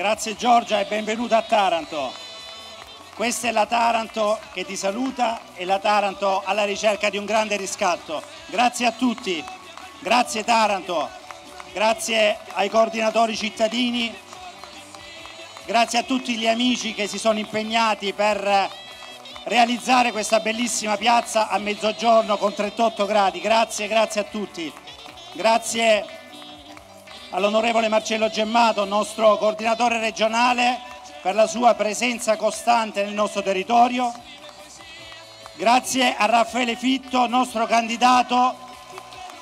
Grazie Giorgia e benvenuta a Taranto. Questa è la Taranto che ti saluta e la Taranto alla ricerca di un grande riscatto. Grazie a tutti, grazie Taranto, grazie ai coordinatori cittadini, grazie a tutti gli amici che si sono impegnati per realizzare questa bellissima piazza a mezzogiorno con 38 gradi. Grazie, grazie a tutti. Grazie all'onorevole Marcello Gemmato, nostro coordinatore regionale per la sua presenza costante nel nostro territorio. Grazie a Raffaele Fitto, nostro candidato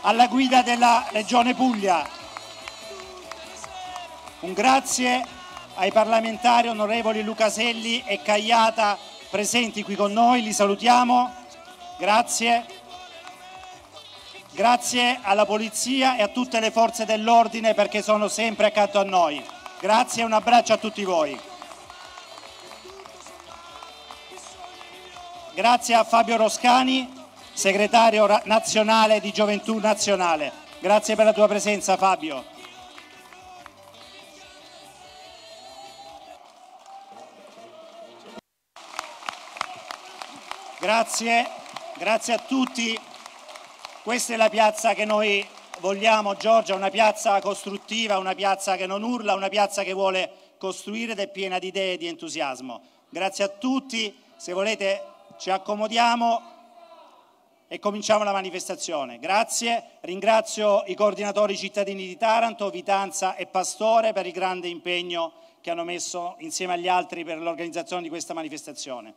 alla guida della Regione Puglia. Un grazie ai parlamentari onorevoli Lucaselli e Cagliata presenti qui con noi, li salutiamo. Grazie. Grazie alla Polizia e a tutte le forze dell'ordine perché sono sempre accanto a noi. Grazie e un abbraccio a tutti voi. Grazie a Fabio Roscani, segretario nazionale di Gioventù Nazionale. Grazie per la tua presenza Fabio. Grazie, grazie a tutti. Questa è la piazza che noi vogliamo, Giorgia, una piazza costruttiva, una piazza che non urla, una piazza che vuole costruire ed è piena di idee e di entusiasmo. Grazie a tutti, se volete ci accomodiamo e cominciamo la manifestazione. Grazie, ringrazio i coordinatori cittadini di Taranto, Vitanza e Pastore per il grande impegno che hanno messo insieme agli altri per l'organizzazione di questa manifestazione.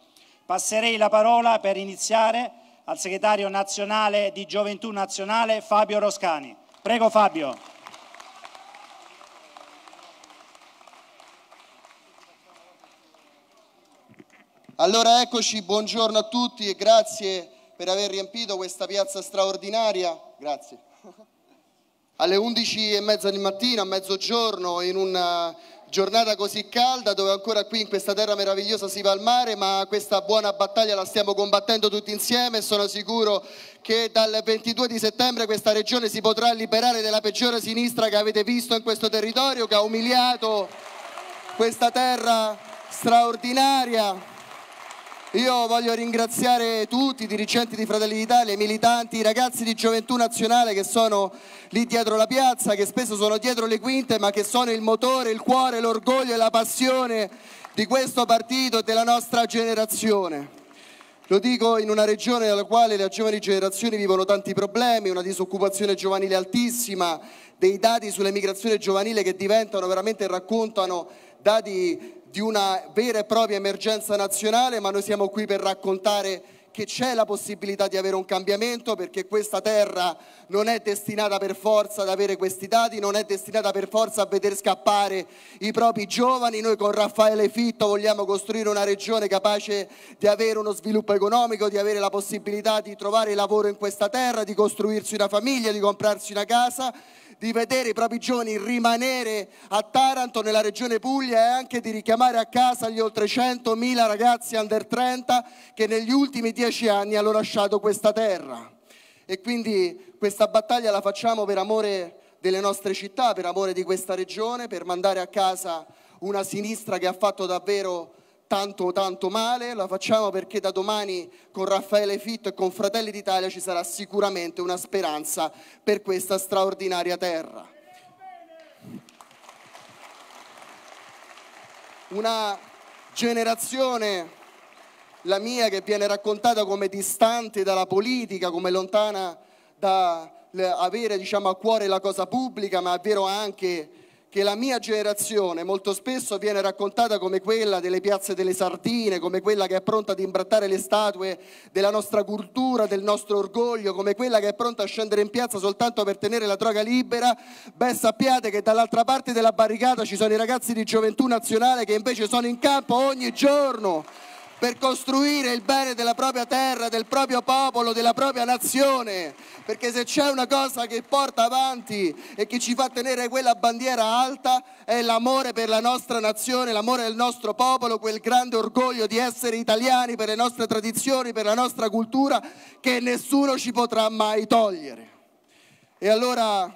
Passerei la parola per iniziare al segretario nazionale di Gioventù Nazionale Fabio Roscani. Prego Fabio. Allora eccoci, buongiorno a tutti e grazie per aver riempito questa piazza straordinaria. Grazie. Alle 11 e mezza di mattina, a mezzogiorno, in una giornata così calda, dove ancora qui in questa terra meravigliosa si va al mare, ma questa buona battaglia la stiamo combattendo tutti insieme e sono sicuro che dal 22 di settembre questa regione si potrà liberare della peggiore sinistra che avete visto in questo territorio, che ha umiliato questa terra straordinaria io voglio ringraziare tutti i dirigenti di Fratelli d'Italia, i militanti, i ragazzi di Gioventù Nazionale che sono lì dietro la piazza, che spesso sono dietro le quinte, ma che sono il motore, il cuore, l'orgoglio e la passione di questo partito e della nostra generazione. Lo dico in una regione nella quale le giovani generazioni vivono tanti problemi, una disoccupazione giovanile altissima, dei dati sull'emigrazione giovanile che diventano veramente raccontano dati di una vera e propria emergenza nazionale, ma noi siamo qui per raccontare che c'è la possibilità di avere un cambiamento perché questa terra non è destinata per forza ad avere questi dati, non è destinata per forza a vedere scappare i propri giovani. Noi con Raffaele Fitto vogliamo costruire una regione capace di avere uno sviluppo economico, di avere la possibilità di trovare lavoro in questa terra, di costruirsi una famiglia, di comprarsi una casa di vedere i propri giovani rimanere a Taranto, nella regione Puglia e anche di richiamare a casa gli oltre 100.000 ragazzi under 30 che negli ultimi dieci anni hanno lasciato questa terra. E quindi questa battaglia la facciamo per amore delle nostre città, per amore di questa regione, per mandare a casa una sinistra che ha fatto davvero tanto tanto male, la facciamo perché da domani con Raffaele Fitto e con Fratelli d'Italia ci sarà sicuramente una speranza per questa straordinaria terra. Una generazione, la mia, che viene raccontata come distante dalla politica, come lontana da avere diciamo, a cuore la cosa pubblica, ma è vero anche che la mia generazione molto spesso viene raccontata come quella delle piazze delle sardine, come quella che è pronta ad imbrattare le statue della nostra cultura, del nostro orgoglio, come quella che è pronta a scendere in piazza soltanto per tenere la droga libera, beh sappiate che dall'altra parte della barricata ci sono i ragazzi di Gioventù Nazionale che invece sono in campo ogni giorno per costruire il bene della propria terra, del proprio popolo, della propria nazione. Perché se c'è una cosa che porta avanti e che ci fa tenere quella bandiera alta è l'amore per la nostra nazione, l'amore del nostro popolo, quel grande orgoglio di essere italiani per le nostre tradizioni, per la nostra cultura che nessuno ci potrà mai togliere. E allora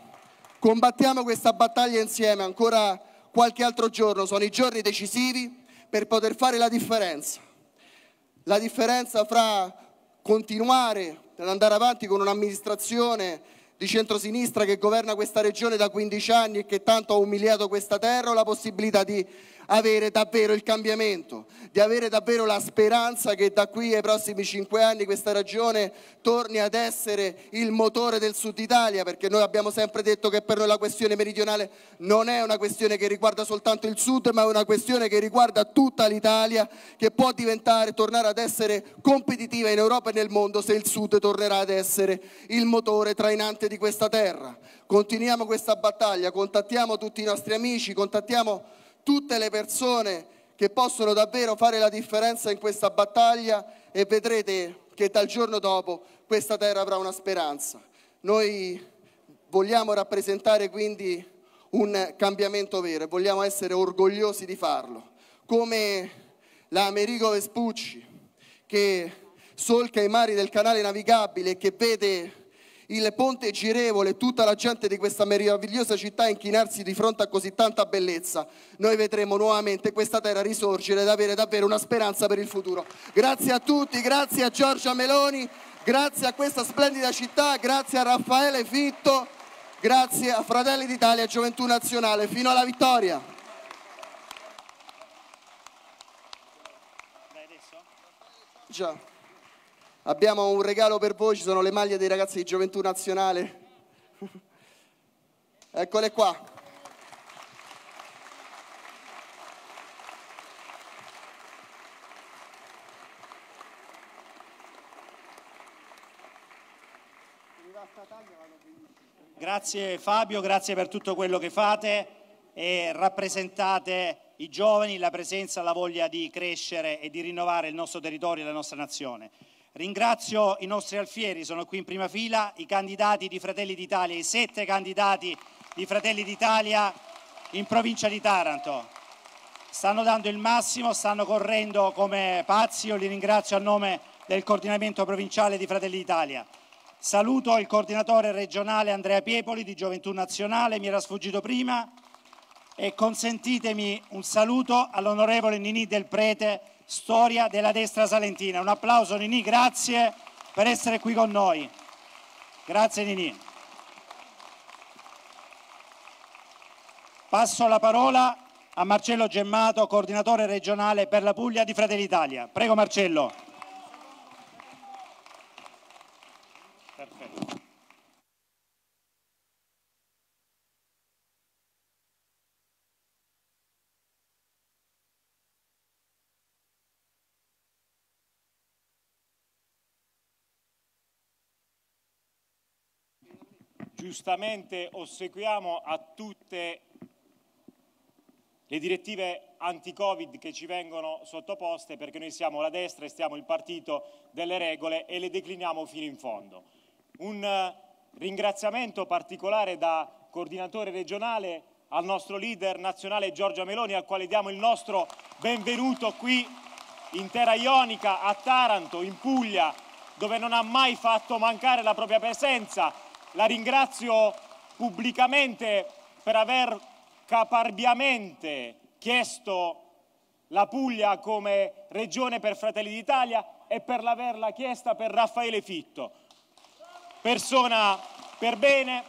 combattiamo questa battaglia insieme ancora qualche altro giorno sono i giorni decisivi per poter fare la differenza. La differenza fra continuare ad andare avanti con un'amministrazione di centrosinistra che governa questa regione da 15 anni e che tanto ha umiliato questa terra o la possibilità di avere davvero il cambiamento, di avere davvero la speranza che da qui ai prossimi cinque anni questa regione torni ad essere il motore del Sud Italia, perché noi abbiamo sempre detto che per noi la questione meridionale non è una questione che riguarda soltanto il Sud, ma è una questione che riguarda tutta l'Italia, che può diventare, tornare ad essere competitiva in Europa e nel mondo se il Sud tornerà ad essere il motore trainante di questa terra. Continuiamo questa battaglia, contattiamo tutti i nostri amici, contattiamo tutte le persone che possono davvero fare la differenza in questa battaglia e vedrete che dal giorno dopo questa terra avrà una speranza. Noi vogliamo rappresentare quindi un cambiamento vero e vogliamo essere orgogliosi di farlo, come l'Americo Vespucci che solca i mari del canale navigabile e che vede il ponte girevole tutta la gente di questa meravigliosa città inchinarsi di fronte a così tanta bellezza, noi vedremo nuovamente questa terra risorgere ed avere davvero una speranza per il futuro. Grazie a tutti, grazie a Giorgia Meloni, grazie a questa splendida città, grazie a Raffaele Fitto, grazie a Fratelli d'Italia e Gioventù Nazionale. Fino alla vittoria! Già. Abbiamo un regalo per voi, ci sono le maglie dei ragazzi di Gioventù Nazionale. Eccole qua. Grazie Fabio, grazie per tutto quello che fate e rappresentate i giovani, la presenza, la voglia di crescere e di rinnovare il nostro territorio e la nostra nazione. Ringrazio i nostri alfieri, sono qui in prima fila, i candidati di Fratelli d'Italia, i sette candidati di Fratelli d'Italia in provincia di Taranto. Stanno dando il massimo, stanno correndo come pazzi, io li ringrazio a nome del coordinamento provinciale di Fratelli d'Italia. Saluto il coordinatore regionale Andrea Piepoli di Gioventù Nazionale, mi era sfuggito prima, e consentitemi un saluto all'onorevole Nini Del Prete, storia della destra salentina. Un applauso Nini, grazie per essere qui con noi. Grazie Nini. Passo la parola a Marcello Gemmato, coordinatore regionale per la Puglia di Fratelli Italia. Prego Marcello. Giustamente ossequiamo a tutte le direttive anti-Covid che ci vengono sottoposte perché noi siamo la destra e stiamo il partito delle regole e le decliniamo fino in fondo. Un eh, ringraziamento particolare da coordinatore regionale al nostro leader nazionale Giorgia Meloni al quale diamo il nostro benvenuto qui in Terra Ionica, a Taranto, in Puglia, dove non ha mai fatto mancare la propria presenza la ringrazio pubblicamente per aver caparbiamente chiesto la Puglia come regione per Fratelli d'Italia e per averla chiesta per Raffaele Fitto. Persona per bene,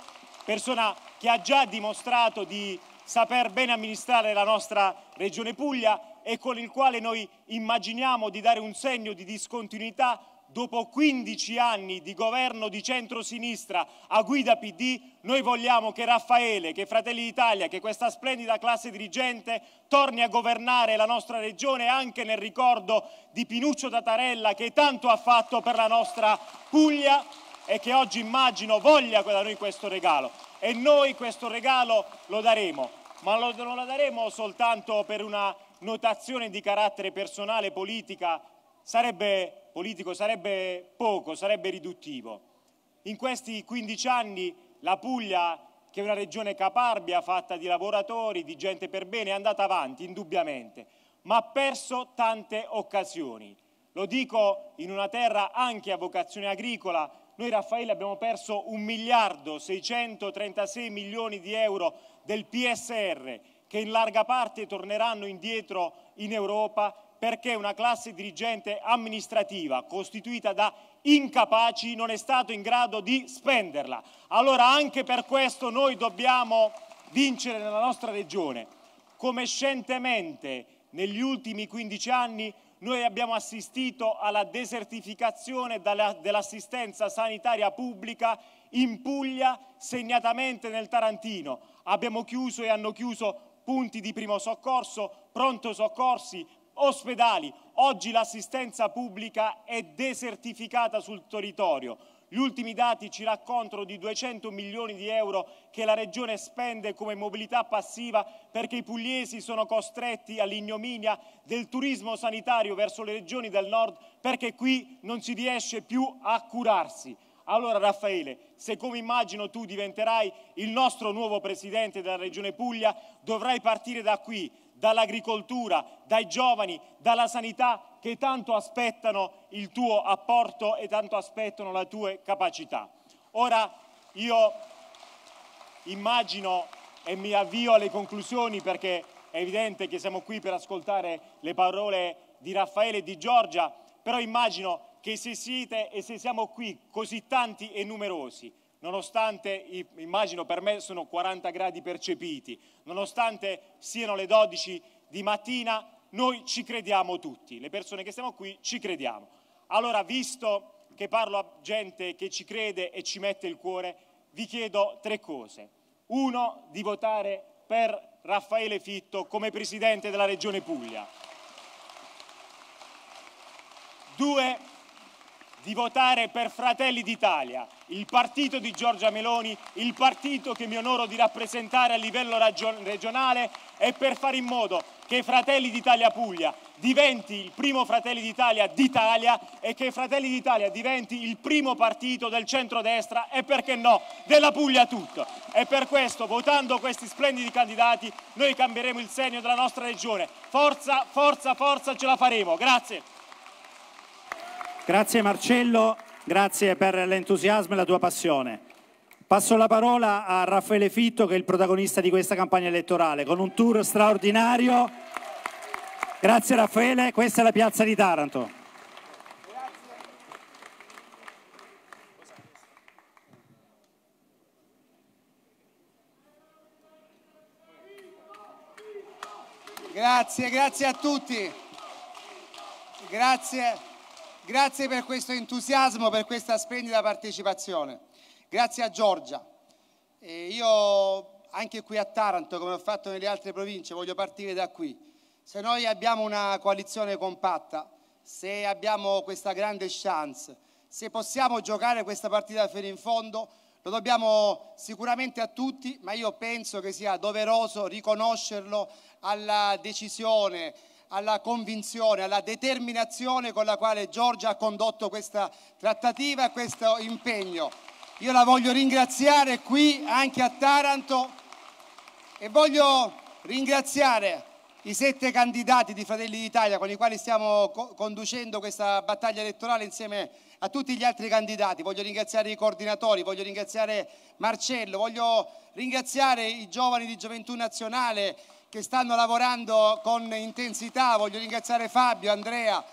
persona che ha già dimostrato di saper bene amministrare la nostra regione Puglia e con il quale noi immaginiamo di dare un segno di discontinuità dopo 15 anni di governo di centrosinistra a guida PD, noi vogliamo che Raffaele, che Fratelli d'Italia, che questa splendida classe dirigente torni a governare la nostra regione anche nel ricordo di Pinuccio Tatarella che tanto ha fatto per la nostra Puglia e che oggi immagino voglia da noi questo regalo. E noi questo regalo lo daremo, ma lo, non lo daremo soltanto per una notazione di carattere personale, politica, sarebbe politico sarebbe poco, sarebbe riduttivo. In questi 15 anni la Puglia, che è una regione caparbia, fatta di lavoratori, di gente per bene, è andata avanti, indubbiamente, ma ha perso tante occasioni. Lo dico in una terra anche a vocazione agricola, noi Raffaele abbiamo perso un miliardo 636 milioni di euro del PSR che in larga parte torneranno indietro in Europa perché una classe dirigente amministrativa costituita da incapaci non è stato in grado di spenderla. Allora anche per questo noi dobbiamo vincere nella nostra regione. Come scientemente negli ultimi 15 anni noi abbiamo assistito alla desertificazione dell'assistenza sanitaria pubblica in Puglia, segnatamente nel Tarantino. Abbiamo chiuso e hanno chiuso punti di primo soccorso, pronto soccorsi, ospedali. Oggi l'assistenza pubblica è desertificata sul territorio. Gli ultimi dati ci raccontano di 200 milioni di euro che la Regione spende come mobilità passiva perché i pugliesi sono costretti all'ignominia del turismo sanitario verso le regioni del nord perché qui non si riesce più a curarsi. Allora Raffaele, se come immagino tu diventerai il nostro nuovo Presidente della Regione Puglia, dovrai partire da qui, dall'agricoltura, dai giovani, dalla sanità che tanto aspettano il tuo apporto e tanto aspettano le tue capacità. Ora io immagino e mi avvio alle conclusioni perché è evidente che siamo qui per ascoltare le parole di Raffaele e di Giorgia, però immagino che se siete e se siamo qui così tanti e numerosi, nonostante, immagino per me sono 40 gradi percepiti, nonostante siano le 12 di mattina, noi ci crediamo tutti, le persone che siamo qui ci crediamo. Allora, visto che parlo a gente che ci crede e ci mette il cuore, vi chiedo tre cose. Uno, di votare per Raffaele Fitto come Presidente della Regione Puglia. Due, di votare per Fratelli d'Italia, il partito di Giorgia Meloni, il partito che mi onoro di rappresentare a livello regionale e per fare in modo che Fratelli d'Italia Puglia diventi il primo Fratelli d'Italia d'Italia e che Fratelli d'Italia diventi il primo partito del centrodestra e perché no della Puglia tutto. E per questo, votando questi splendidi candidati, noi cambieremo il segno della nostra regione. Forza, forza, forza, ce la faremo. Grazie. Grazie Marcello, grazie per l'entusiasmo e la tua passione. Passo la parola a Raffaele Fitto che è il protagonista di questa campagna elettorale con un tour straordinario. Grazie Raffaele, questa è la piazza di Taranto. Grazie, grazie a tutti. Grazie. Grazie per questo entusiasmo, per questa splendida partecipazione. Grazie a Giorgia. E io anche qui a Taranto, come ho fatto nelle altre province, voglio partire da qui. Se noi abbiamo una coalizione compatta, se abbiamo questa grande chance, se possiamo giocare questa partita fino in fondo, lo dobbiamo sicuramente a tutti, ma io penso che sia doveroso riconoscerlo alla decisione, alla convinzione, alla determinazione con la quale Giorgia ha condotto questa trattativa e questo impegno. Io la voglio ringraziare qui anche a Taranto e voglio ringraziare i sette candidati di Fratelli d'Italia con i quali stiamo co conducendo questa battaglia elettorale insieme a tutti gli altri candidati. Voglio ringraziare i coordinatori, voglio ringraziare Marcello, voglio ringraziare i giovani di Gioventù Nazionale, che stanno lavorando con intensità, voglio ringraziare Fabio, Andrea,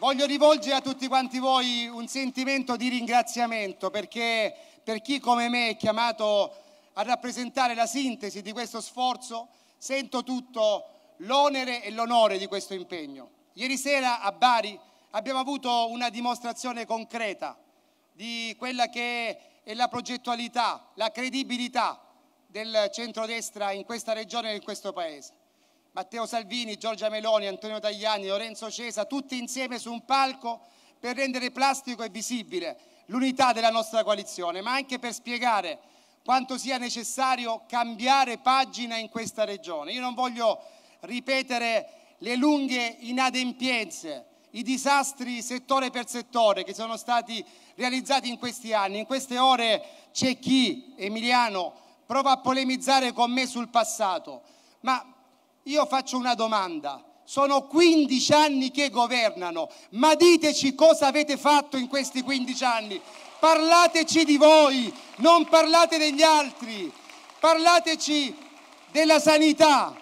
voglio rivolgere a tutti quanti voi un sentimento di ringraziamento perché per chi come me è chiamato a rappresentare la sintesi di questo sforzo, sento tutto l'onere e l'onore di questo impegno. Ieri sera a Bari abbiamo avuto una dimostrazione concreta di quella che è la progettualità, la credibilità del centrodestra in questa regione e in questo paese. Matteo Salvini, Giorgia Meloni, Antonio Tagliani, Lorenzo Cesa, tutti insieme su un palco per rendere plastico e visibile l'unità della nostra coalizione, ma anche per spiegare quanto sia necessario cambiare pagina in questa regione. Io non voglio ripetere le lunghe inadempienze, i disastri settore per settore che sono stati realizzati in questi anni. In queste ore c'è chi, Emiliano, prova a polemizzare con me sul passato, ma io faccio una domanda. Sono 15 anni che governano, ma diteci cosa avete fatto in questi 15 anni. Parlateci di voi, non parlate degli altri. Parlateci della sanità,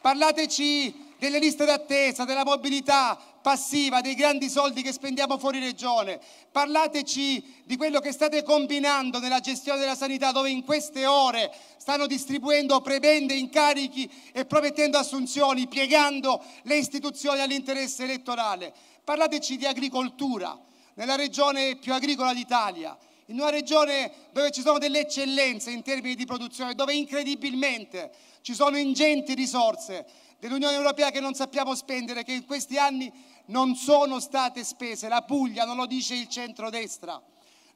parlateci delle liste d'attesa, della mobilità passiva, dei grandi soldi che spendiamo fuori regione, parlateci di quello che state combinando nella gestione della sanità dove in queste ore stanno distribuendo prebende, incarichi e promettendo assunzioni, piegando le istituzioni all'interesse elettorale. Parlateci di agricoltura, nella regione più agricola d'Italia, in una regione dove ci sono delle eccellenze in termini di produzione, dove incredibilmente ci sono ingenti risorse dell'Unione Europea che non sappiamo spendere, che in questi anni non sono state spese. La Puglia non lo dice il centrodestra,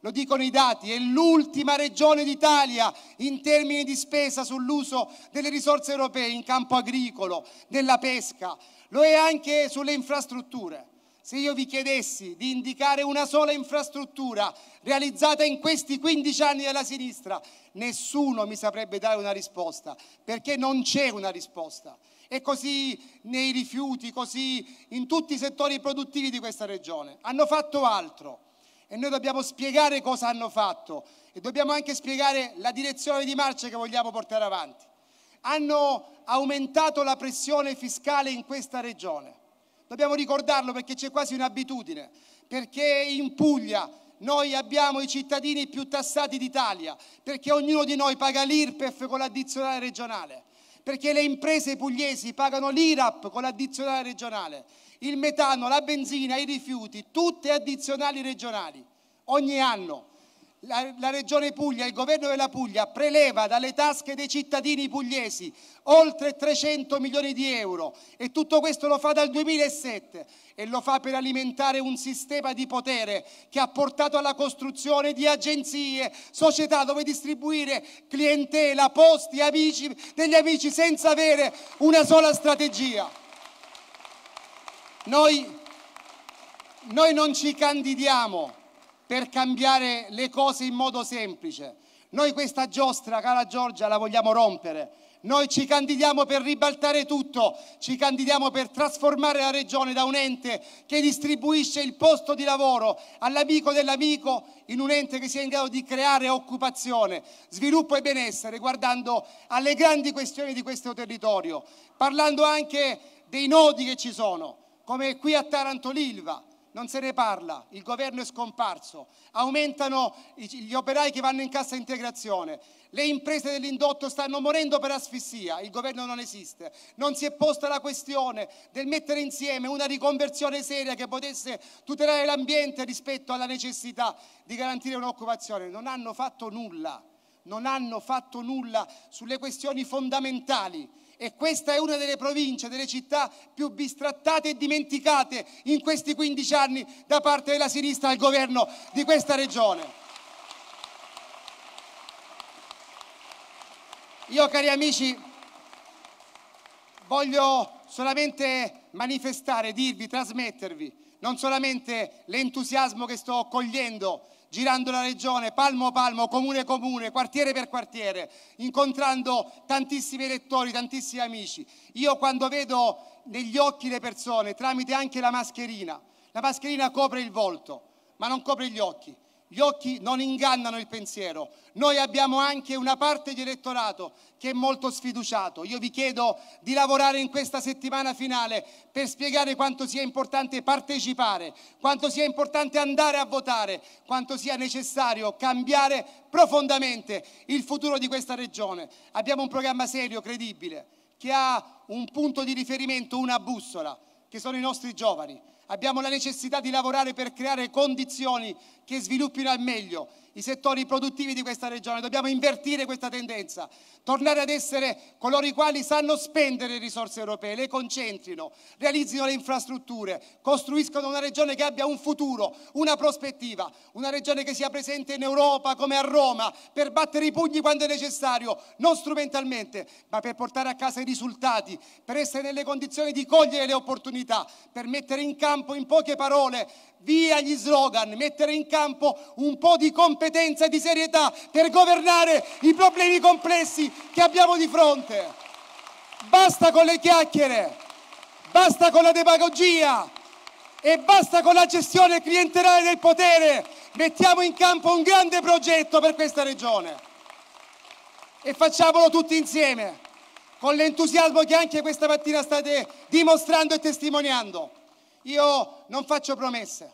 lo dicono i dati, è l'ultima regione d'Italia in termini di spesa sull'uso delle risorse europee in campo agricolo, della pesca, lo è anche sulle infrastrutture. Se io vi chiedessi di indicare una sola infrastruttura realizzata in questi 15 anni della sinistra, nessuno mi saprebbe dare una risposta, perché non c'è una risposta. E così nei rifiuti, così in tutti i settori produttivi di questa regione. Hanno fatto altro. E noi dobbiamo spiegare cosa hanno fatto. E dobbiamo anche spiegare la direzione di marcia che vogliamo portare avanti. Hanno aumentato la pressione fiscale in questa regione. Dobbiamo ricordarlo perché c'è quasi un'abitudine, perché in Puglia noi abbiamo i cittadini più tassati d'Italia, perché ognuno di noi paga l'IRPEF con l'addizionale regionale, perché le imprese pugliesi pagano l'IRAP con l'addizionale regionale, il metano, la benzina, i rifiuti, tutte addizionali regionali, ogni anno la, la, Regione Puglia, il governo della Puglia preleva dalle tasche dei cittadini pugliesi oltre 300 milioni di euro e tutto questo lo fa dal 2007 e lo fa per alimentare un sistema di potere che ha portato alla costruzione di agenzie, società dove distribuire clientela, posti, amici degli amici senza avere una sola strategia. Noi, noi non ci candidiamo per cambiare le cose in modo semplice. Noi questa giostra, cara Giorgia, la vogliamo rompere. Noi ci candidiamo per ribaltare tutto, ci candidiamo per trasformare la regione da un ente che distribuisce il posto di lavoro all'amico dell'amico in un ente che sia in grado di creare occupazione, sviluppo e benessere, guardando alle grandi questioni di questo territorio, parlando anche dei nodi che ci sono, come qui a Taranto l'Ilva non se ne parla, il governo è scomparso, aumentano gli operai che vanno in cassa integrazione, le imprese dell'indotto stanno morendo per asfissia, il governo non esiste, non si è posta la questione del mettere insieme una riconversione seria che potesse tutelare l'ambiente rispetto alla necessità di garantire un'occupazione, non hanno fatto nulla, non hanno fatto nulla sulle questioni fondamentali e questa è una delle province, delle città più bistrattate e dimenticate in questi 15 anni da parte della sinistra al governo di questa regione. Io cari amici voglio solamente manifestare, dirvi, trasmettervi non solamente l'entusiasmo che sto cogliendo girando la regione palmo palmo, comune comune, quartiere per quartiere, incontrando tantissimi elettori, tantissimi amici. Io quando vedo negli occhi le persone, tramite anche la mascherina, la mascherina copre il volto, ma non copre gli occhi. Gli occhi non ingannano il pensiero. Noi abbiamo anche una parte di elettorato che è molto sfiduciato. Io vi chiedo di lavorare in questa settimana finale per spiegare quanto sia importante partecipare, quanto sia importante andare a votare, quanto sia necessario cambiare profondamente il futuro di questa regione. Abbiamo un programma serio, credibile, che ha un punto di riferimento, una bussola, che sono i nostri giovani Abbiamo la necessità di lavorare per creare condizioni che sviluppino al meglio i settori produttivi di questa regione. Dobbiamo invertire questa tendenza, tornare ad essere coloro i quali sanno spendere risorse europee, le concentrino, realizzino le infrastrutture, costruiscono una regione che abbia un futuro, una prospettiva, una regione che sia presente in Europa come a Roma per battere i pugni quando è necessario, non strumentalmente, ma per portare a casa i risultati, per essere nelle condizioni di cogliere le opportunità, per mettere in campo in poche parole via gli slogan, mettere in campo un po' di competenza e di serietà per governare i problemi complessi che abbiamo di fronte. Basta con le chiacchiere, basta con la demagogia e basta con la gestione clientelare del potere. Mettiamo in campo un grande progetto per questa regione e facciamolo tutti insieme con l'entusiasmo che anche questa mattina state dimostrando e testimoniando. Io non faccio promesse,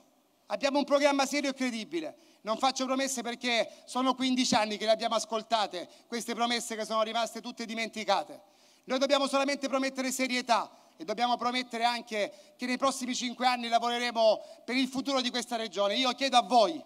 abbiamo un programma serio e credibile. Non faccio promesse perché sono 15 anni che le abbiamo ascoltate, queste promesse che sono rimaste tutte dimenticate. Noi dobbiamo solamente promettere serietà e dobbiamo promettere anche che nei prossimi cinque anni lavoreremo per il futuro di questa regione. Io chiedo a voi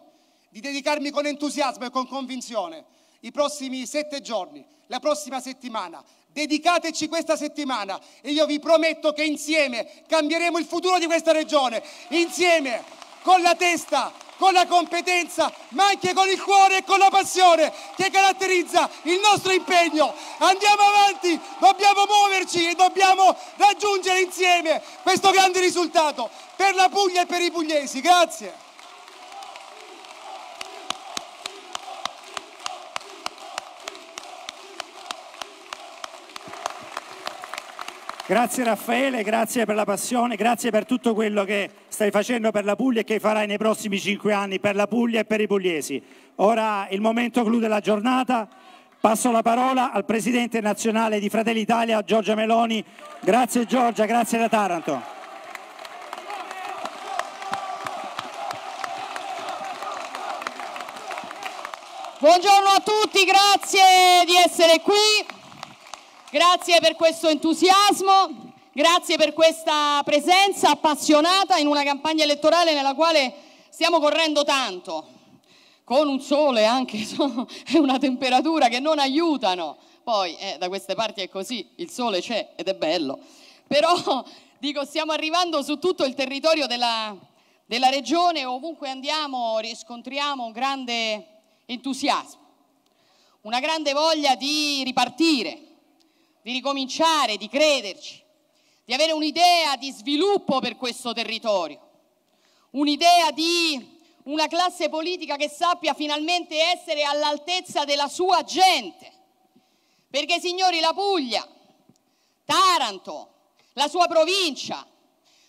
di dedicarmi con entusiasmo e con convinzione i prossimi sette giorni, la prossima settimana. Dedicateci questa settimana e io vi prometto che insieme cambieremo il futuro di questa regione, insieme, con la testa, con la competenza, ma anche con il cuore e con la passione che caratterizza il nostro impegno. Andiamo avanti, dobbiamo muoverci e dobbiamo raggiungere insieme questo grande risultato per la Puglia e per i pugliesi. Grazie. Grazie Raffaele, grazie per la passione, grazie per tutto quello che stai facendo per la Puglia e che farai nei prossimi cinque anni per la Puglia e per i pugliesi. Ora il momento clou della giornata. Passo la parola al Presidente nazionale di Fratelli Italia, Giorgia Meloni. Grazie Giorgia, grazie da Taranto. Buongiorno a tutti, grazie di essere qui. Grazie per questo entusiasmo, grazie per questa presenza appassionata in una campagna elettorale nella quale stiamo correndo tanto, con un sole anche e una temperatura che non aiutano. Poi eh, da queste parti è così, il sole c'è ed è bello. Però dico, stiamo arrivando su tutto il territorio della, della regione, ovunque andiamo riscontriamo un grande entusiasmo, una grande voglia di ripartire di ricominciare, di crederci, di avere un'idea di sviluppo per questo territorio, un'idea di una classe politica che sappia finalmente essere all'altezza della sua gente. Perché signori la Puglia, Taranto, la sua provincia,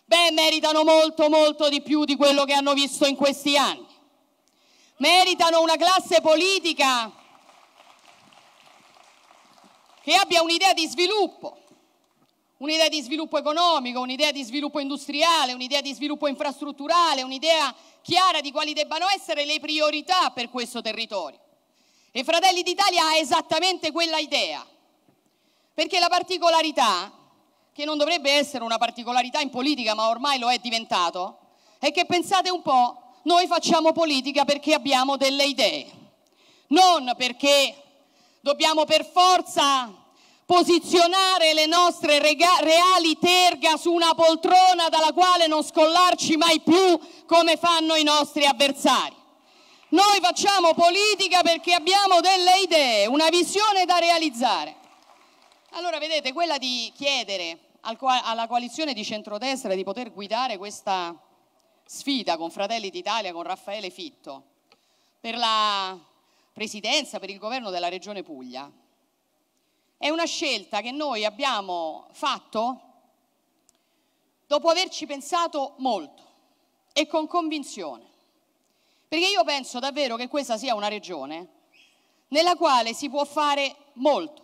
beh, meritano molto molto di più di quello che hanno visto in questi anni. Meritano una classe politica che abbia un'idea di sviluppo, un'idea di sviluppo economico, un'idea di sviluppo industriale, un'idea di sviluppo infrastrutturale, un'idea chiara di quali debbano essere le priorità per questo territorio. E Fratelli d'Italia ha esattamente quella idea, perché la particolarità, che non dovrebbe essere una particolarità in politica ma ormai lo è diventato, è che pensate un po', noi facciamo politica perché abbiamo delle idee, non perché dobbiamo per forza posizionare le nostre reali terga su una poltrona dalla quale non scollarci mai più come fanno i nostri avversari. Noi facciamo politica perché abbiamo delle idee, una visione da realizzare. Allora, vedete, quella di chiedere alla coalizione di centrodestra di poter guidare questa sfida con Fratelli d'Italia, con Raffaele Fitto, per la presidenza, per il governo della Regione Puglia, è una scelta che noi abbiamo fatto dopo averci pensato molto e con convinzione. Perché io penso davvero che questa sia una regione nella quale si può fare molto.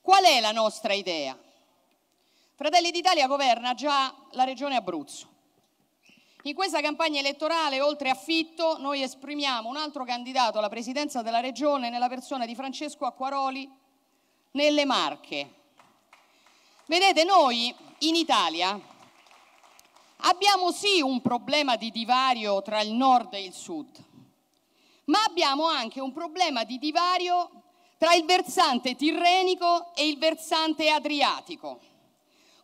Qual è la nostra idea? Fratelli d'Italia governa già la regione Abruzzo. In questa campagna elettorale, oltre a Fitto, noi esprimiamo un altro candidato alla presidenza della Regione nella persona di Francesco Acquaroli nelle Marche. Vedete, noi in Italia abbiamo sì un problema di divario tra il nord e il sud, ma abbiamo anche un problema di divario tra il versante tirrenico e il versante adriatico.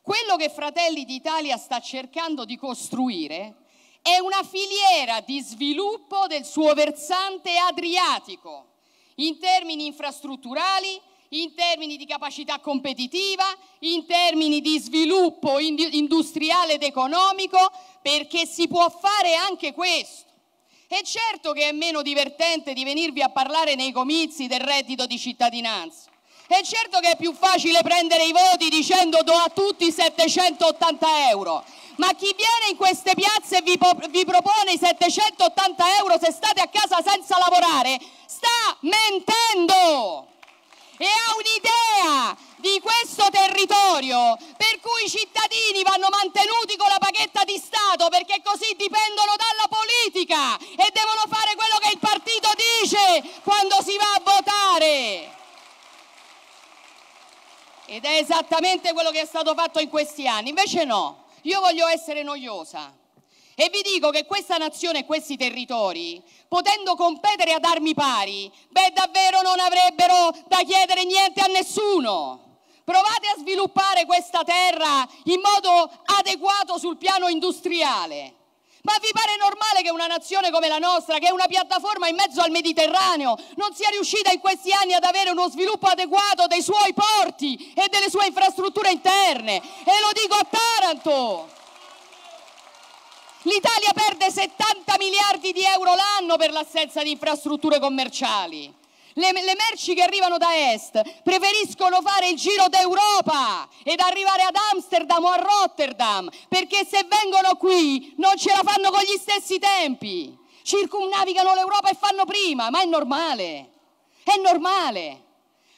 Quello che Fratelli d'Italia sta cercando di costruire è una filiera di sviluppo del suo versante adriatico in termini infrastrutturali, in termini di capacità competitiva, in termini di sviluppo industriale ed economico, perché si può fare anche questo. E certo che è meno divertente di venirvi a parlare nei comizi del reddito di cittadinanza. E certo che è più facile prendere i voti dicendo do a tutti 780 euro ma chi viene in queste piazze e vi, vi propone i 780 euro se state a casa senza lavorare sta mentendo. e ha un'idea di questo territorio per cui i cittadini vanno mantenuti con la paghetta di Stato perché così dipendono dalla politica e devono fare quello che il partito dice quando si va a votare. Ed è esattamente quello che è stato fatto in questi anni. Invece no, io voglio essere noiosa. E vi dico che questa nazione e questi territori, potendo competere ad armi pari, beh davvero non avrebbero da chiedere niente a nessuno. Provate a sviluppare questa terra in modo adeguato sul piano industriale. Ma vi pare normale che una nazione come la nostra, che è una piattaforma in mezzo al Mediterraneo, non sia riuscita in questi anni ad avere uno sviluppo adeguato dei suoi porti e delle sue infrastrutture interne? E lo dico a Taranto. L'Italia perde 70 miliardi di euro l'anno per l'assenza di infrastrutture commerciali. Le, le, merci che arrivano da est preferiscono fare il giro d'Europa ed arrivare ad Amsterdam o a Rotterdam perché se vengono qui non ce la fanno con gli stessi tempi. Circumnavigano l'Europa e fanno prima, ma è normale. È normale.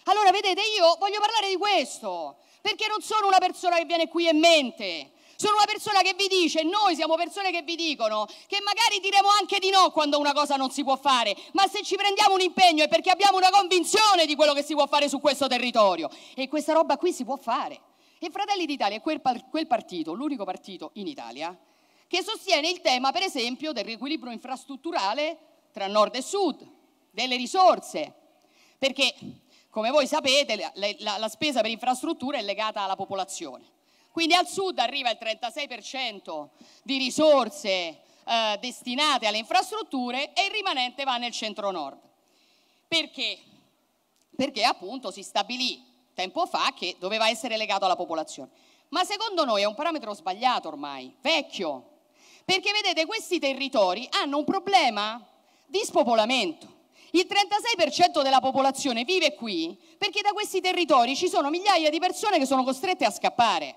Allora, vedete, io voglio parlare di questo perché non sono una persona che viene qui e mente. Sono una persona che vi dice, noi siamo persone che vi dicono che magari diremo anche di no quando una cosa non si può fare, ma se ci prendiamo un impegno è perché abbiamo una convinzione di quello che si può fare su questo territorio e questa roba qui si può fare. E Fratelli d'Italia è quel, quel partito, l'unico partito in Italia, che sostiene il tema, per esempio, del riequilibrio infrastrutturale tra nord e sud, delle risorse, perché come voi sapete la, la, la spesa per infrastrutture è legata alla popolazione. Quindi al sud arriva il 36% di risorse eh, destinate alle infrastrutture e il rimanente va nel centro-nord. Perché? Perché appunto si stabilì tempo fa che doveva essere legato alla popolazione. Ma secondo noi è un parametro sbagliato ormai, vecchio, perché vedete questi territori hanno un problema di spopolamento. Il 36% della popolazione vive qui perché da questi territori ci sono migliaia di persone che sono costrette a scappare.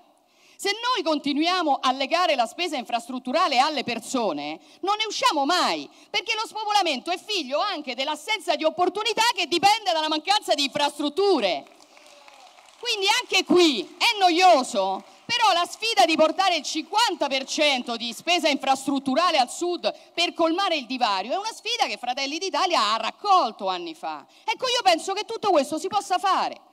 Se noi continuiamo a legare la spesa infrastrutturale alle persone, non ne usciamo mai, perché lo spopolamento è figlio anche dell'assenza di opportunità che dipende dalla mancanza di infrastrutture. Quindi anche qui è noioso, però la sfida di portare il 50% di spesa infrastrutturale al sud per colmare il divario è una sfida che Fratelli d'Italia ha raccolto anni fa. Ecco, io penso che tutto questo si possa fare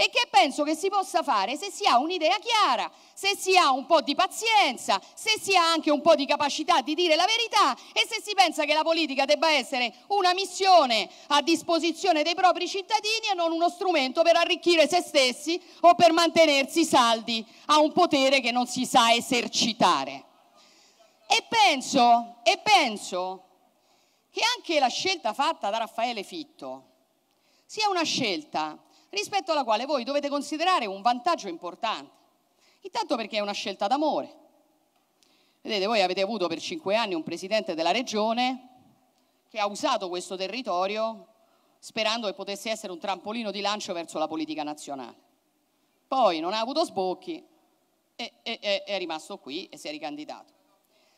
e che penso che si possa fare se si ha un'idea chiara, se si ha un po' di pazienza, se si ha anche un po' di capacità di dire la verità e se si pensa che la politica debba essere una missione a disposizione dei propri cittadini e non uno strumento per arricchire se stessi o per mantenersi saldi a un potere che non si sa esercitare. E penso, e penso che anche la scelta fatta da Raffaele Fitto sia una scelta rispetto alla quale voi dovete considerare un vantaggio importante. Intanto perché è una scelta d'amore. Vedete, voi avete avuto per cinque anni un presidente della regione che ha usato questo territorio sperando che potesse essere un trampolino di lancio verso la politica nazionale. Poi non ha avuto sbocchi e, e, e è rimasto qui e si è ricandidato.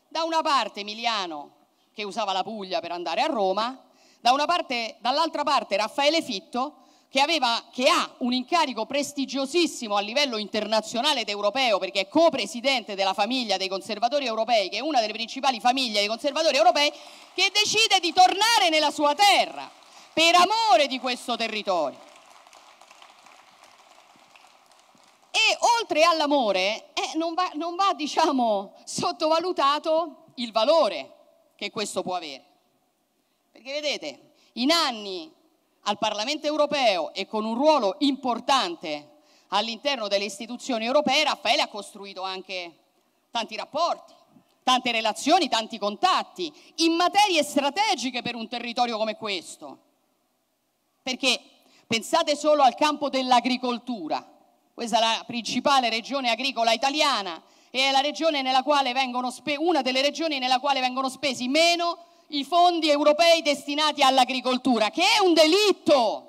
Da una parte Emiliano che usava la Puglia per andare a Roma, da parte, dall'altra parte Raffaele Fitto che, aveva, che, ha un incarico prestigiosissimo a livello internazionale ed europeo perché è co-presidente della famiglia dei conservatori europei, che è una delle principali famiglie dei conservatori europei, che decide di tornare nella sua terra per amore di questo territorio. E oltre all'amore eh, non va, non va diciamo, sottovalutato il valore che questo può avere. Perché vedete, in anni al Parlamento europeo e con un ruolo importante all'interno delle istituzioni europee, Raffaele ha costruito anche tanti rapporti, tante relazioni, tanti contatti in materie strategiche per un territorio come questo. Perché pensate solo al campo dell'agricoltura, questa è la principale regione agricola italiana e è una delle regioni nella quale vengono spesi meno i fondi europei destinati all'agricoltura, che è un delitto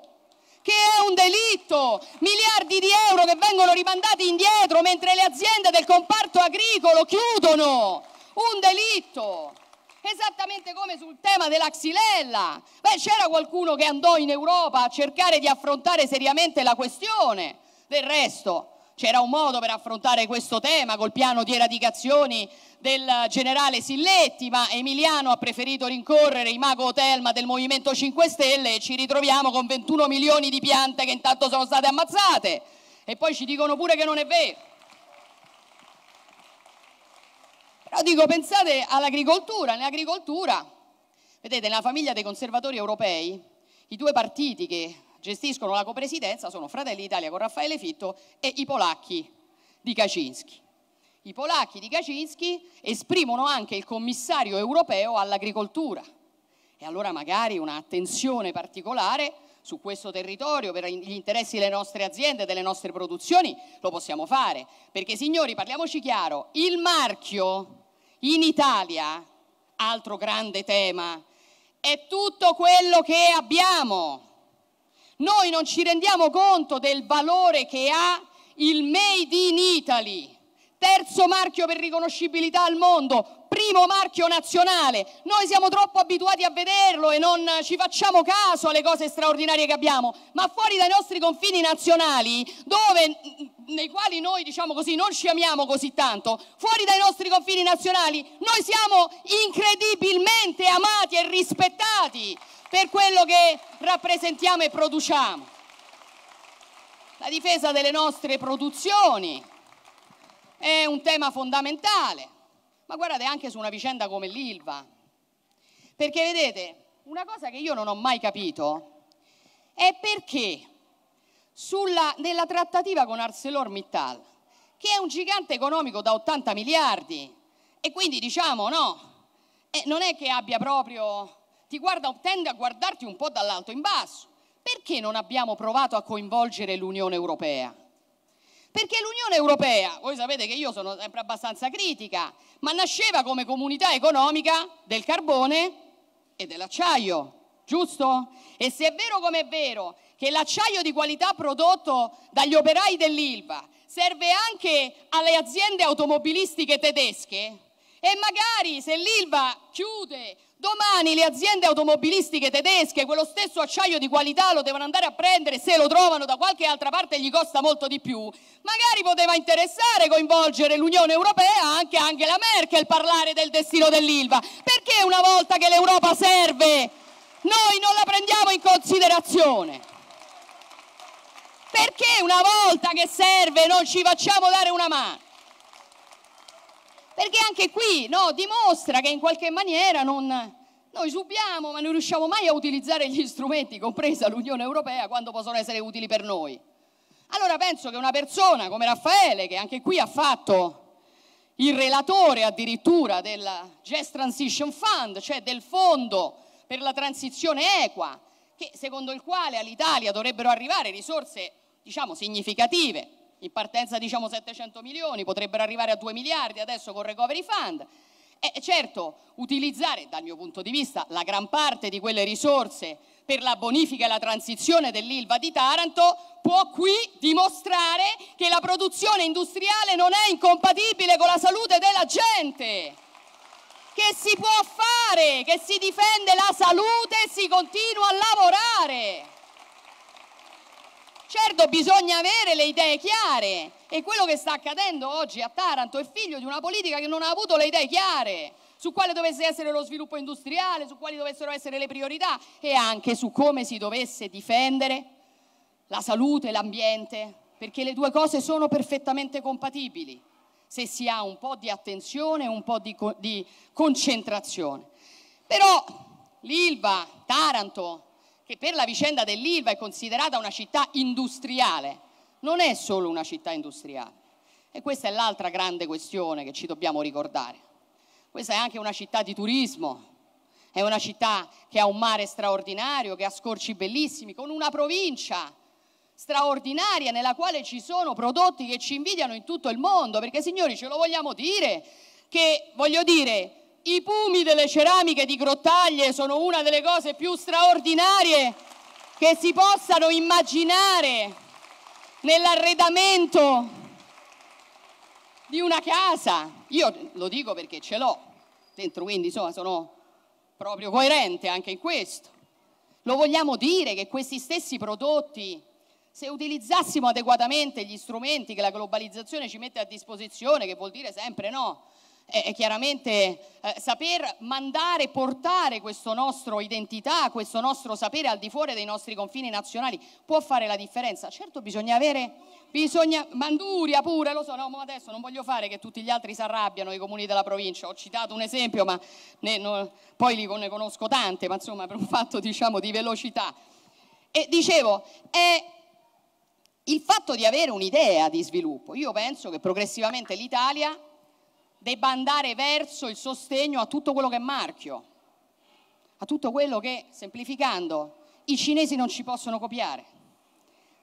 che è un delitto, miliardi di euro che vengono rimandati indietro mentre le aziende del comparto agricolo chiudono, un delitto. Esattamente come sul tema della Xylella. Beh, c'era qualcuno che andò in Europa a cercare di affrontare seriamente la questione. Del resto, c'era un modo per affrontare questo tema col piano di eradicazioni del generale Silletti, ma Emiliano ha preferito rincorrere i mago Telma del Movimento 5 Stelle e ci ritroviamo con 21 milioni di piante che intanto sono state ammazzate. E poi ci dicono pure che non è vero. Però dico, pensate all'agricoltura. Nell'agricoltura, vedete, nella famiglia dei conservatori europei, i due partiti che gestiscono la copresidenza sono Fratelli d'Italia con Raffaele Fitto e i polacchi di Kaczynski. I polacchi di Kaczynski esprimono anche il commissario europeo all'agricoltura e allora magari un'attenzione particolare su questo territorio per gli interessi delle nostre aziende, delle nostre produzioni, lo possiamo fare. Perché signori, parliamoci chiaro, il marchio in Italia, altro grande tema, è tutto quello che abbiamo. Noi non ci rendiamo conto del valore che ha il Made in Italy terzo marchio per riconoscibilità al mondo, primo marchio nazionale. Noi siamo troppo abituati a vederlo e non ci facciamo caso alle cose straordinarie che abbiamo, ma fuori dai nostri confini nazionali, dove, nei quali noi diciamo così non ci amiamo così tanto, fuori dai nostri confini nazionali, noi siamo incredibilmente amati e rispettati per quello che rappresentiamo e produciamo. La difesa delle nostre produzioni, è un tema fondamentale, ma guardate anche su una vicenda come l'Ilva, perché vedete, una cosa che io non ho mai capito è perché sulla, nella trattativa con ArcelorMittal, che è un gigante economico da 80 miliardi, e quindi diciamo no, eh, non è che abbia proprio, ti guarda, tende a guardarti un po' dall'alto in basso, perché non abbiamo provato a coinvolgere l'Unione Europea? Perché l'Unione Europea, voi sapete che io sono sempre abbastanza critica, ma nasceva come comunità economica del carbone e dell'acciaio, giusto? E se è vero come è vero che l'acciaio di qualità prodotto dagli operai dell'Ilva serve anche alle aziende automobilistiche tedesche, e magari se l'Ilva chiude Domani le aziende automobilistiche tedesche, quello stesso acciaio di qualità lo devono andare a prendere, se lo trovano da qualche altra parte gli costa molto di più. Magari poteva interessare coinvolgere l'Unione Europea, anche Angela Merkel, parlare del destino dell'Ilva. Perché una volta che l'Europa serve, noi non la prendiamo in considerazione? Perché una volta che serve non ci facciamo dare una mano? Perché anche qui no, dimostra che in qualche maniera non, noi subiamo, ma non riusciamo mai a utilizzare gli strumenti, compresa l'Unione Europea, quando possono essere utili per noi. Allora penso che una persona come Raffaele, che anche qui ha fatto il relatore addirittura del Just Transition Fund, cioè del fondo per la transizione equa, che secondo il quale all'Italia dovrebbero arrivare risorse diciamo significative in partenza diciamo 700 milioni, potrebbero arrivare a 2 miliardi adesso con Recovery Fund. E certo, utilizzare dal mio punto di vista la gran parte di quelle risorse per la bonifica e la transizione dell'Ilva di Taranto può qui dimostrare che la produzione industriale non è incompatibile con la salute della gente. Che si può fare, che si difende la salute e si continua a lavorare. Certo bisogna avere le idee chiare e quello che sta accadendo oggi a Taranto è figlio di una politica che non ha avuto le idee chiare su quale dovesse essere lo sviluppo industriale, su quali dovessero essere le priorità e anche su come si dovesse difendere la salute e l'ambiente, perché le due cose sono perfettamente compatibili se si ha un po' di attenzione e un po' di, co- di concentrazione. Però l'Ilva, Taranto, che per la vicenda dell'Ilva è considerata una città industriale, non è solo una città industriale. E questa è l'altra grande questione che ci dobbiamo ricordare. Questa è anche una città di turismo, è una città che ha un mare straordinario, che ha scorci bellissimi, con una provincia straordinaria nella quale ci sono prodotti che ci invidiano in tutto il mondo, perché signori ce lo vogliamo dire, che voglio dire, i pumi delle ceramiche di Grottaglie sono una delle cose più straordinarie che si possano immaginare nell'arredamento di una casa. Io lo dico perché ce l'ho. dentro, quindi insomma sono proprio coerente anche in questo. Lo vogliamo dire che questi stessi prodotti, se utilizzassimo adeguatamente gli strumenti che la globalizzazione ci mette a disposizione, che vuol dire sempre no, eh, chiaramente eh, saper mandare, portare questa nostra identità, questo nostro sapere al di fuori dei nostri confini nazionali può fare la differenza. Certo bisogna avere, bisogna, Manduria pure, lo so, no, ma adesso non voglio fare che tutti gli altri si arrabbiano, i comuni della provincia, ho citato un esempio, ma ne, no, poi li, ne conosco tante, ma insomma per un fatto diciamo di velocità. E dicevo, è il fatto di avere un'idea di sviluppo. Io penso che progressivamente l'Italia debba andare verso il sostegno a tutto quello che è marchio, a tutto quello che, semplificando, i cinesi non ci possono copiare,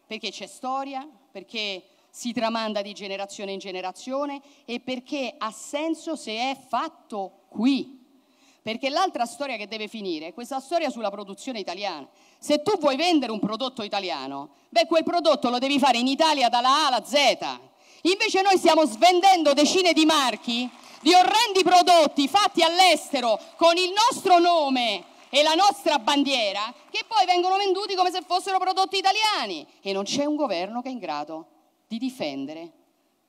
perché c'è storia, perché si tramanda di generazione in generazione e perché ha senso se è fatto qui. Perché l'altra storia che deve finire è questa storia sulla produzione italiana. Se tu vuoi vendere un prodotto italiano, beh, quel prodotto lo devi fare in Italia dalla A alla Z, Invece noi stiamo svendendo decine di marchi di orrendi prodotti fatti all'estero con il nostro nome e la nostra bandiera che poi vengono venduti come se fossero prodotti italiani. E non c'è un governo che è in grado di difendere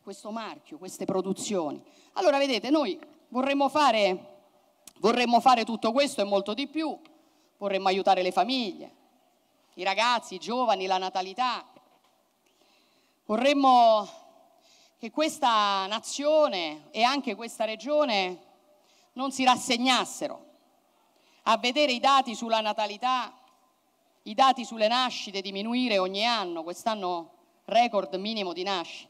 questo marchio, queste produzioni. Allora vedete, noi vorremmo fare, vorremmo fare tutto questo e molto di più, vorremmo aiutare le famiglie, i ragazzi, i giovani, la natalità, vorremmo che questa nazione e anche questa regione non si rassegnassero a vedere i dati sulla natalità, i dati sulle nascite diminuire ogni anno, quest'anno record minimo di nascite.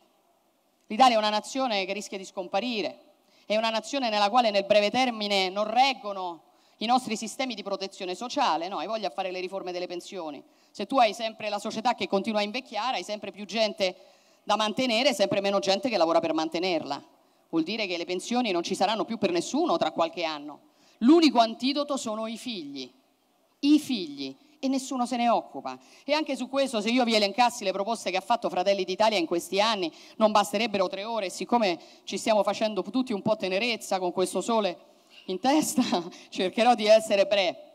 L'Italia è una nazione che rischia di scomparire, è una nazione nella quale nel breve termine non reggono i nostri sistemi di protezione sociale, no, hai voglia a fare le riforme delle pensioni. Se tu hai sempre la società che continua a invecchiare, hai sempre più gente da mantenere sempre meno gente che lavora per mantenerla. Vuol dire che le pensioni non ci saranno più per nessuno tra qualche anno. L'unico antidoto sono i figli. I figli e nessuno se ne occupa. E anche su questo, se io vi elencassi le proposte che ha fatto Fratelli d'Italia in questi anni, non basterebbero tre ore, siccome ci stiamo facendo tutti un po' tenerezza con questo sole in testa, cercherò di essere breve.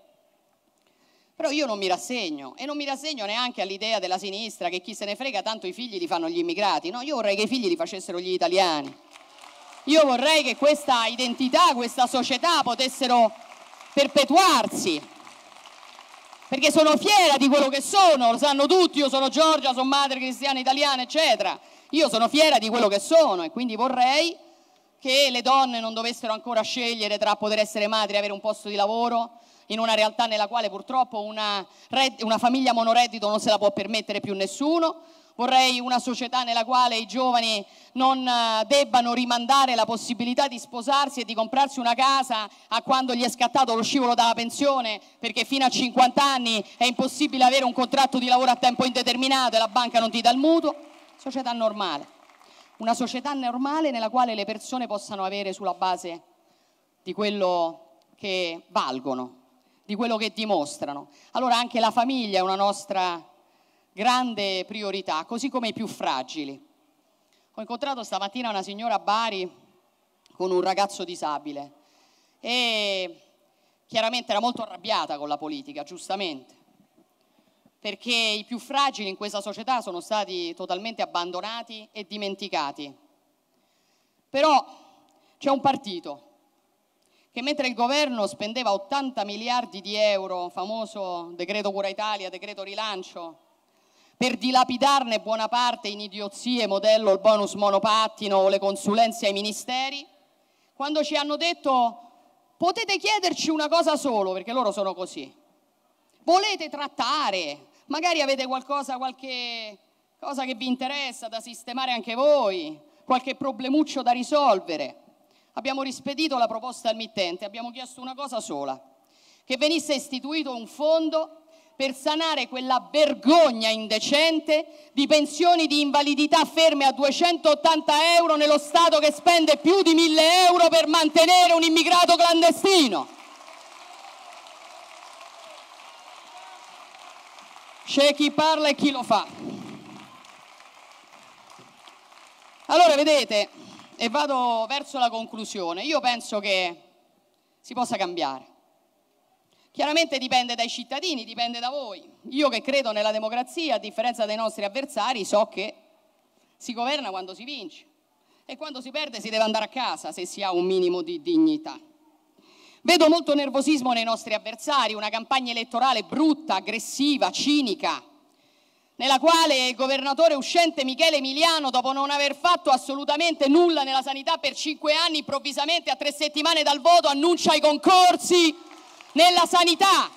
Però io non mi rassegno e non mi rassegno neanche all'idea della sinistra che chi se ne frega tanto i figli li fanno gli immigrati. No, io vorrei che i figli li facessero gli italiani. Io vorrei che questa identità, questa società potessero perpetuarsi. Perché sono fiera di quello che sono, lo sanno tutti, io sono Giorgia, sono madre cristiana italiana, eccetera. Io sono fiera di quello che sono e quindi vorrei che le donne non dovessero ancora scegliere tra poter essere madri e avere un posto di lavoro, in una realtà nella quale purtroppo una, una famiglia monoreddito non se la può permettere più nessuno. Vorrei una società nella quale i giovani non eh, debbano rimandare la possibilità di sposarsi e di comprarsi una casa a quando gli è scattato lo scivolo dalla pensione, perché fino a 50 anni è impossibile avere un contratto di lavoro a tempo indeterminato e la banca non ti dà il mutuo. Società normale. Una società normale nella quale le persone possano avere sulla base di quello che valgono, di quello che dimostrano. Allora anche la famiglia è una nostra grande priorità, così come i più fragili. Ho incontrato stamattina una signora a Bari con un ragazzo disabile e chiaramente era molto arrabbiata con la politica, giustamente, perché i più fragili in questa società sono stati totalmente abbandonati e dimenticati. Però c'è un partito che mentre il governo spendeva 80 miliardi di euro, famoso decreto Cura Italia, decreto rilancio, per dilapidarne buona parte in idiozie modello il bonus monopattino o le consulenze ai ministeri, quando ci hanno detto potete chiederci una cosa solo, perché loro sono così, volete trattare, magari avete qualcosa, qualche cosa che vi interessa da sistemare anche voi, qualche problemuccio da risolvere abbiamo rispedito la proposta al mittente, abbiamo chiesto una cosa sola, che venisse istituito un fondo per sanare quella vergogna indecente di pensioni di invalidità ferme a 280 euro nello Stato che spende più di 1000 euro per mantenere un immigrato clandestino. C'è chi parla e chi lo fa. Allora, vedete, e vado verso la conclusione. Io penso che si possa cambiare. Chiaramente dipende dai cittadini, dipende da voi. Io che credo nella democrazia, a differenza dei nostri avversari, so che si governa quando si vince e quando si perde si deve andare a casa se si ha un minimo di dignità. Vedo molto nervosismo nei nostri avversari, una campagna elettorale brutta, aggressiva, cinica, nella quale il governatore uscente Michele Emiliano, dopo non aver fatto assolutamente nulla nella sanità per cinque anni, improvvisamente a tre settimane dal voto annuncia i concorsi nella sanità,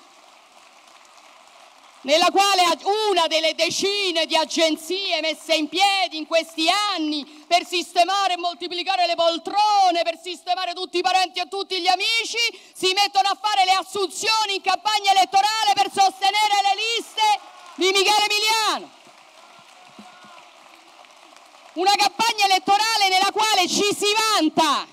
nella quale una delle decine di agenzie messe in piedi in questi anni per sistemare e moltiplicare le poltrone, per sistemare tutti i parenti e tutti gli amici, si mettono a fare le assunzioni in campagna elettorale per sostenere le liste di Michele Emiliano. Una campagna elettorale nella quale ci si vanta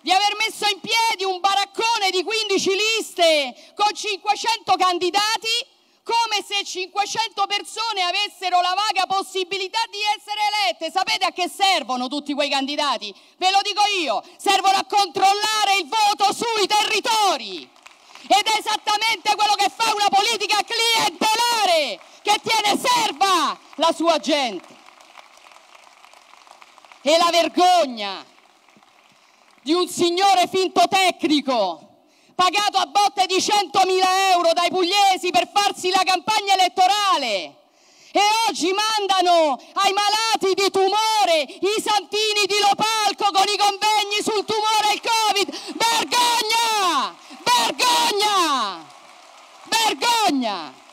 di aver messo in piedi un baraccone di 15 liste con 500 candidati come se 500 persone avessero la vaga possibilità di essere elette. Sapete a che servono tutti quei candidati? Ve lo dico io, servono a controllare il voto sui territori. Ed è esattamente quello che fa una politica clientelare che tiene serva la sua gente. E la vergogna di un signore finto tecnico pagato a botte di 100.000 euro dai pugliesi per farsi la campagna elettorale e oggi mandano ai malati di tumore i santini di Lopalco con i convegni sul tumore e il Covid. Vergogna! Vergogna! Vergogna!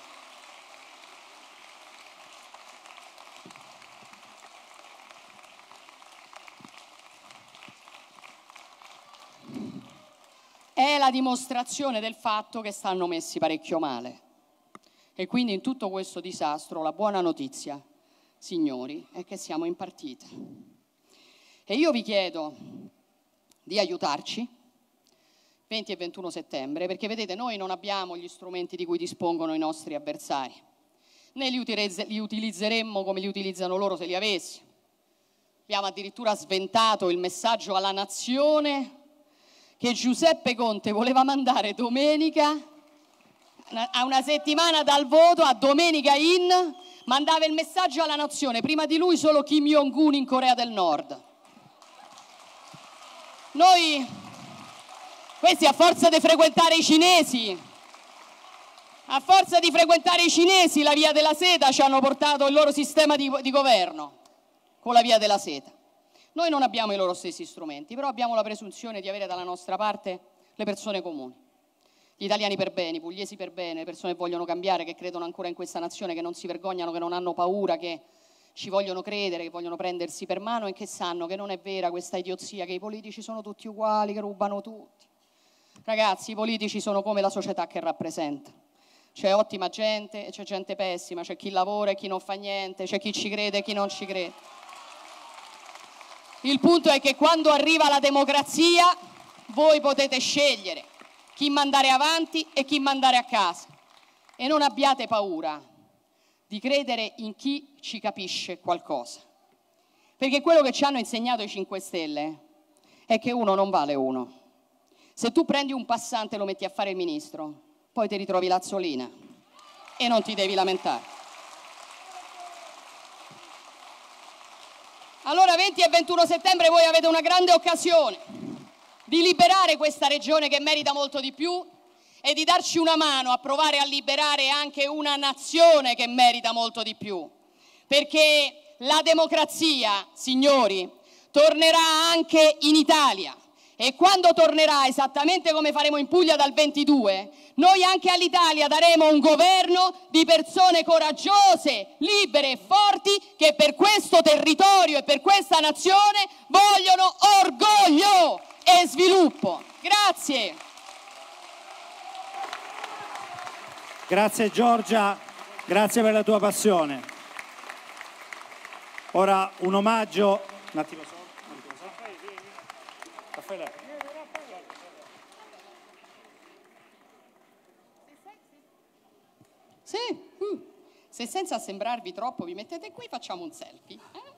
è la dimostrazione del fatto che stanno messi parecchio male. E quindi in tutto questo disastro la buona notizia, signori, è che siamo in partita. E io vi chiedo di aiutarci 20 e 21 settembre, perché vedete noi non abbiamo gli strumenti di cui dispongono i nostri avversari, né li, utilizz- li utilizzeremmo come li utilizzano loro se li avessimo. Abbiamo addirittura sventato il messaggio alla nazione che Giuseppe Conte voleva mandare domenica, a una settimana dal voto, a domenica in, mandava il messaggio alla nazione, prima di lui solo Kim Jong-un in Corea del Nord. Noi, questi a forza di frequentare i cinesi, a forza di frequentare i cinesi, la via della seta ci hanno portato il loro sistema di, di governo con la via della seta. Noi non abbiamo i loro stessi strumenti, però abbiamo la presunzione di avere dalla nostra parte le persone comuni. Gli italiani per bene, i pugliesi per bene, le persone che vogliono cambiare, che credono ancora in questa nazione, che non si vergognano, che non hanno paura, che ci vogliono credere, che vogliono prendersi per mano e che sanno che non è vera questa idiozia, che i politici sono tutti uguali, che rubano tutti. Ragazzi, i politici sono come la società che rappresenta. C'è ottima gente e c'è gente pessima, c'è chi lavora e chi non fa niente, c'è chi ci crede e chi non ci crede. Il punto è che quando arriva la democrazia voi potete scegliere chi mandare avanti e chi mandare a casa. E non abbiate paura di credere in chi ci capisce qualcosa. Perché quello che ci hanno insegnato i 5 Stelle è che uno non vale uno. Se tu prendi un passante e lo metti a fare il ministro, poi ti ritrovi l'azzolina e non ti devi lamentare. Allora 20 e 21 settembre voi avete una grande occasione di liberare questa regione che merita molto di più e di darci una mano a provare a liberare anche una nazione che merita molto di più. Perché la democrazia, signori, tornerà anche in Italia. E quando tornerà, esattamente come faremo in Puglia dal 22, noi anche all'Italia daremo un governo di persone coraggiose, libere e forti che per questo territorio e per questa nazione vogliono orgoglio e sviluppo. Grazie. Grazie Giorgia, grazie per la tua passione. Ora un omaggio, un attimo solo. Raffaele. Sì, mm. se senza sembrarvi troppo vi mettete qui facciamo un selfie. Eh?